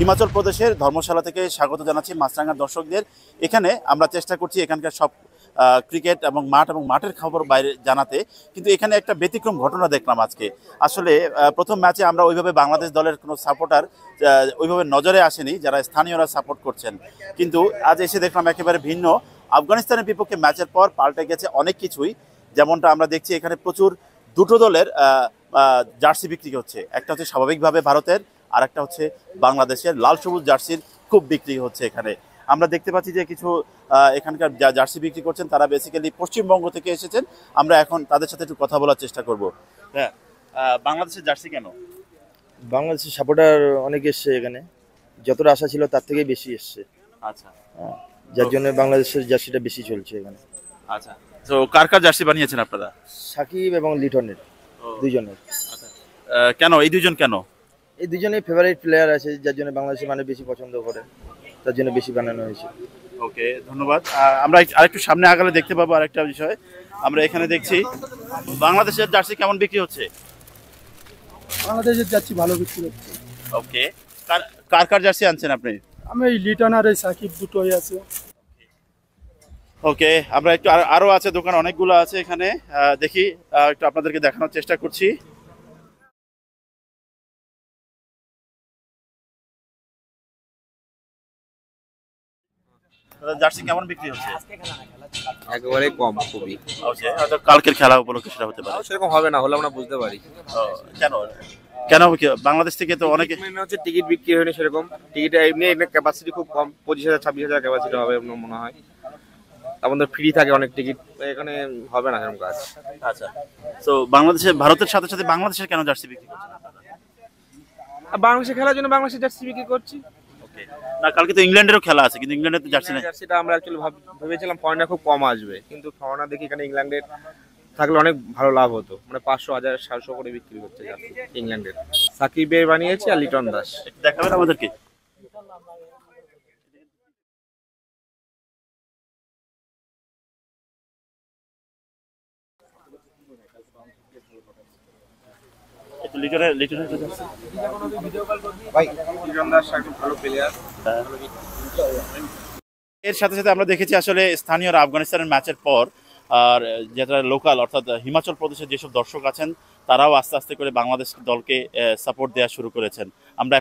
হিমাচল প্রদেশের ধর্মশালা থেকে স্বাগত জানাচ্ছি মাছরাঙ্গার দর্শকদের। এখানে আমরা চেষ্টা করছি এখানকার সব ক্রিকেট এবং মাঠ এবং মাঠের খবর বাইরে জানাতে। কিন্তু এখানে একটা ব্যতিক্রম ঘটনা দেখলাম আজকে। আসলে প্রথম ম্যাচে আমরা ওইভাবে বাংলাদেশ দলের কোনো সাপোর্টার ওইভাবে নজরে আসেনি যারা স্থানীয়রা সাপোর্ট করছেন। কিন্তু আজ এসে দেখলাম একেবারে ভিন্ন। আফগানিস্তানের বিপক্ষে ম্যাচের পর পাল্টে গেছে অনেক কিছুই। যেমনটা আমরা দেখছি এখানে প্রচুর দুটো দলের জার্সি বিক্রি হচ্ছে। একটা হচ্ছে স্বাভাবিকভাবে ভারতের আর একটা হচ্ছে বাংলাদেশের লাল সবুজ জার্সির খুব বিক্রি হচ্ছে এখানে। আমরা দেখতে পাচ্ছি যে কিছু এখানকার যা- জার্সি বিক্রি করছেন তারা বেসিক্যালি পশ্চিমবঙ্গ থেকে এসেছেন। আমরা এখন তাদের সাথে একটু কথা বলার চেষ্টা করব। হ্যাঁ বাংলাদেশের জার্সি কেন? বাংলাদেশের সাপোর্টার অনেক এসছে এখানে। যতটা আশা ছিল তার থেকে বেশি এসছে। আচ্ছা। হ্যাঁ, যার জন্য বাংলাদেশের জার্সিটা বেশি চলছে এখানে। আচ্ছা। তো কার কার জার্সি বানিয়েছেন আপনারা? সাকিব এবং লিটনের দুজনের আহ, কেন? এই দুজন কেন? এই দুজনেই ফেভারিট প্লেয়ার আছে যার জন্য বাংলাদেশের মানে বেশি পছন্দ করে তার জন্য বেশি বানানো হয়েছে। ওকে ধন্যবাদ। আমরা আরেকটু সামনে আগালে দেখতে পাবো আরেকটা বিষয়। আমরা এখানে দেখছি বাংলাদেশের জার্সি কেমন বিক্রি হচ্ছে? বাংলাদেশের জার্সি ভালো বিক্রি হচ্ছে। ওকে কার কার কার জার্সি আনছেন আপনি? আমি এই লিটন আর এই সাকিব দুটোই আছে। ওকে আমরা একটু আর- আরও আছে দোকান অনেকগুলো আছে এখানে। দেখি একটু আপনাদেরকে দেখানোর চেষ্টা করছি। জার্সি কেমন বিক্রি হচ্ছে? একেবারে কম খুবই। হয়তো কালকের খেলা উপলক্ষে সেটা হতে পারে। সেরকম হবে না হলে আমরা বুঝতে পারি। কেন? কেন বাংলাদেশ থেকে তো অনেকে হচ্ছে টিকিট বিক্রি হয়নি সেরকম। টিকিট এমনি এখানে ক্যাপাসিটি খুব কম পঁচিশ হাজার ছাব্বিশ হাজার ক্যাপাসিটি হবে এমন মনে হয়। আমাদের ফ্রি থাকে অনেক টিকিট এখানে হবে না সেরকম কাজ। আচ্ছা তো বাংলাদেশে ভারতের সাথে সাথে বাংলাদেশের কেন জার্সি বিক্রি? আর বাংলাদেশে খেলার জন্য বাংলাদেশের জার্সি বিক্রি করছি। ওকে। না কালকে তো ইংল্যান্ডেরও খেলা আছে কিন্তু ইংল্যান্ডের তো জার্সি নেই। জার্সিটা আমরা অ্যাকচুয়ালি ভেবেছিলাম ফরেনার খুব কম আসবে কিন্তু ফরেনার দেখি এখানে ইংল্যান্ডের থাকলে অনেক ভালো লাভ হতো। মানে পাঁচশো হাজার সাতশো করে বিক্রি জার্সি ইংল্যান্ডের। সাকিবের বানিয়েছে আর লিটন দাস। দেখাবেন আমাদেরকে? লিটন ভালো প্লেয়ার এর সাথে সাথে আমরা দেখেছি আসলে স্থানীয় আফগানিস্তানের ম্যাচের পর আর যেটা লোকাল অর্থাৎ হিমাচল প্রদেশের যেসব দর্শক আছেন তারাও আস্তে আস্তে করে বাংলাদেশ দলকে সাপোর্ট দেওয়া শুরু করেছেন। আমরা